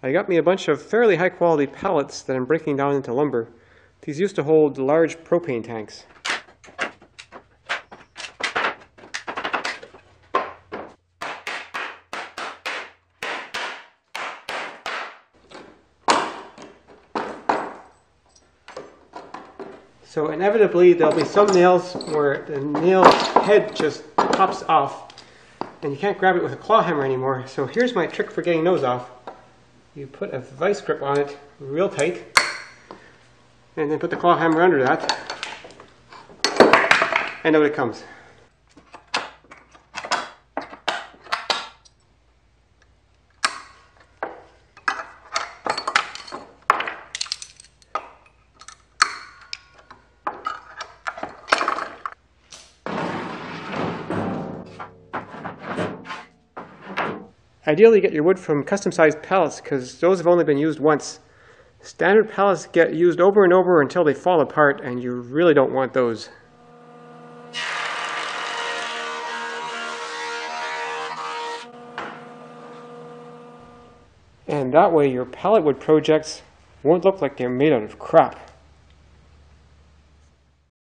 I got me a bunch of fairly high quality pallets that I'm breaking down into lumber. These used to hold large propane tanks. So inevitably there'll be some nails where the nail head just pops off and you can't grab it with a claw hammer anymore. So here's my trick for getting those off. You put a vice grip on it real tight and then put the claw hammer under that and out it comes. Ideally, get your wood from custom-sized pallets because those have only been used once. Standard pallets get used over and over until they fall apart, and you really don't want those. And that way your pallet wood projects won't look like they're made out of crap.